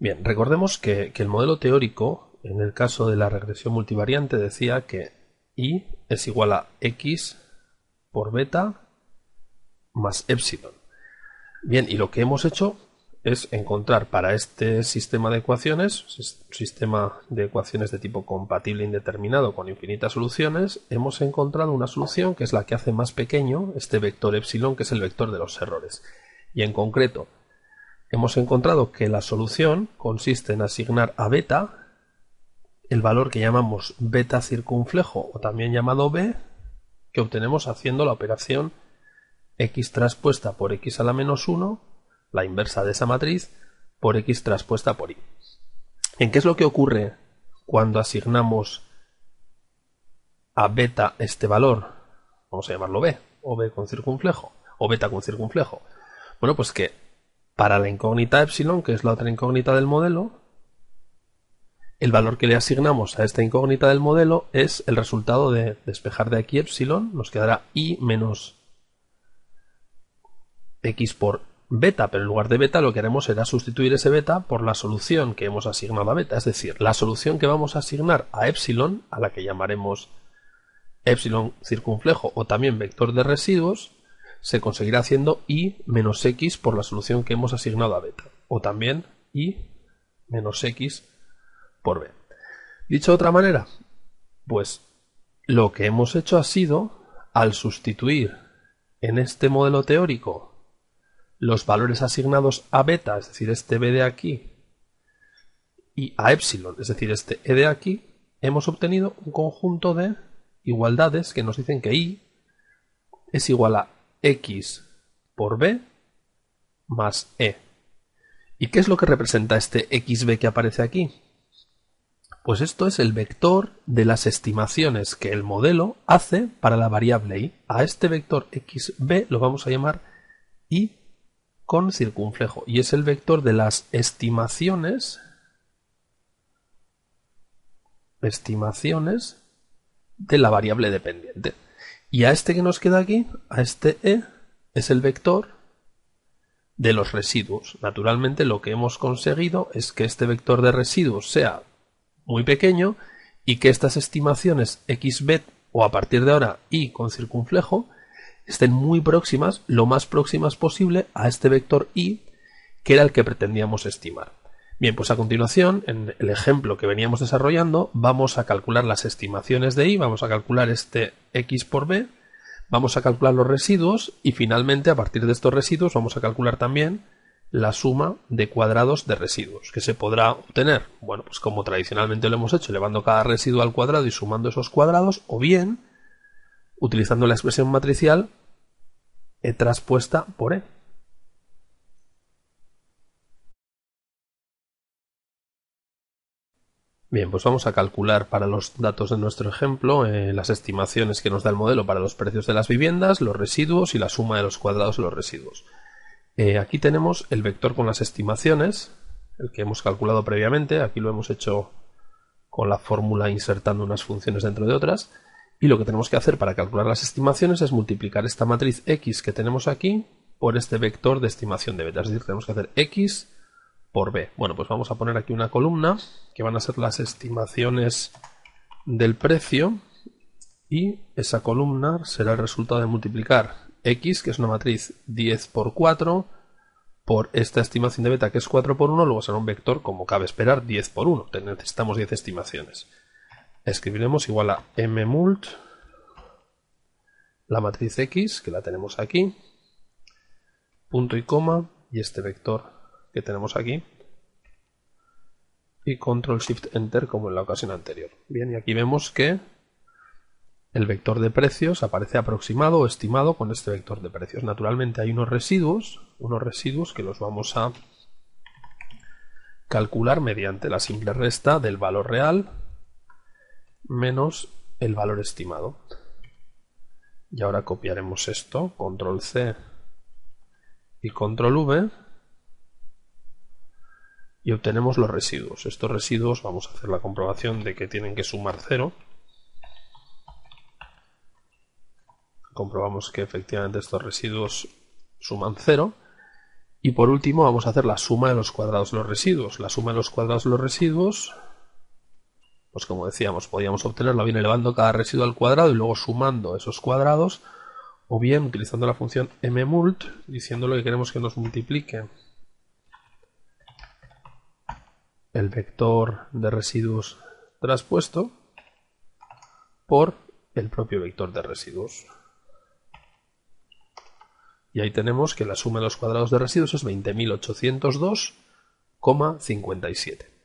Bien, recordemos que, el modelo teórico, en el caso de la regresión multivariante, decía que y es igual a x por beta más epsilon. Bien, y lo que hemos hecho es encontrar para este sistema de ecuaciones, sistema de ecuaciones de tipo compatible indeterminado con infinitas soluciones, hemos encontrado una solución que es la que hace más pequeño este vector epsilon, que es el vector de los errores. Y en concreto, hemos encontrado que la solución consiste en asignar a beta el valor que llamamos beta circunflejo o también llamado b, que obtenemos haciendo la operación x traspuesta por x a la menos 1, la inversa de esa matriz, por x traspuesta por y. ¿En qué es lo que ocurre cuando asignamos a beta este valor? Vamos a llamarlo b, o b con circunflejo, o beta con circunflejo. Bueno, pues que para la incógnita epsilon, que es la otra incógnita del modelo, el valor que le asignamos a esta incógnita del modelo es el resultado de despejar de aquí epsilon, nos quedará i menos x por beta, pero en lugar de beta lo que haremos será sustituir ese beta por la solución que hemos asignado a beta, es decir, la solución que vamos a asignar a epsilon, a la que llamaremos epsilon circunflejo o también vector de residuos, se conseguirá haciendo i menos x por la solución que hemos asignado a beta, o también i menos x por b. Dicho de otra manera, pues lo que hemos hecho ha sido, al sustituir en este modelo teórico los valores asignados a beta, es decir, este b de aquí, y a epsilon, es decir, este e de aquí, hemos obtenido un conjunto de igualdades que nos dicen que i es igual a x por b más e. ¿Y qué es lo que representa este xb que aparece aquí? Pues esto es el vector de las estimaciones que el modelo hace para la variable i. A este vector xb lo vamos a llamar i con circunflejo y es el vector de las estimaciones estimaciones de la variable dependiente. Y a este que nos queda aquí, a este e, es el vector de los residuos. Naturalmente lo que hemos conseguido es que este vector de residuos sea muy pequeño y que estas estimaciones xbet o a partir de ahora y con circunflejo estén muy próximas, lo más próximas posible a este vector y que era el que pretendíamos estimar. Bien, pues a continuación, en el ejemplo que veníamos desarrollando, vamos a calcular las estimaciones de y, vamos a calcular este x por b, vamos a calcular los residuos y finalmente a partir de estos residuos vamos a calcular también la suma de cuadrados de residuos que se podrá obtener. Bueno, pues como tradicionalmente lo hemos hecho, elevando cada residuo al cuadrado y sumando esos cuadrados, o bien utilizando la expresión matricial E traspuesta por E. Bien, pues vamos a calcular para los datos de nuestro ejemplo eh, las estimaciones que nos da el modelo para los precios de las viviendas, los residuos y la suma de los cuadrados de los residuos. Eh, aquí tenemos el vector con las estimaciones, el que hemos calculado previamente. Aquí lo hemos hecho con la fórmula insertando unas funciones dentro de otras. Y lo que tenemos que hacer para calcular las estimaciones es multiplicar esta matriz x que tenemos aquí por este vector de estimación de beta. Es decir, tenemos que hacer x por b. Bueno, pues vamos a poner aquí una columna que van a ser las estimaciones del precio y esa columna será el resultado de multiplicar x, que es una matriz 10 por 4, por esta estimación de beta, que es 4 por 1, luego será un vector, como cabe esperar, 10 por 1. Necesitamos 10 estimaciones. Escribiremos igual a mmult, la matriz x, que la tenemos aquí, punto y coma, y este vector que tenemos aquí, y control shift enter como en la ocasión anterior. Bien, y aquí vemos que el vector de precios aparece aproximado o estimado con este vector de precios. Naturalmente hay unos residuos, unos residuos que los vamos a calcular mediante la simple resta del valor real menos el valor estimado. Y ahora copiaremos esto, control C y control V y obtenemos los residuos. Estos residuos vamos a hacer la comprobación de que tienen que sumar cero comprobamos que efectivamente estos residuos suman cero Y por último vamos a hacer la suma de los cuadrados de los residuos. La suma de los cuadrados de los residuos, pues como decíamos, podíamos obtenerla bien elevando cada residuo al cuadrado y luego sumando esos cuadrados, o bien utilizando la función mmult, diciéndole que queremos que nos multiplique el vector de residuos traspuesto por el propio vector de residuos. Y ahí tenemos que la suma de los cuadrados de residuos es 20.802,57.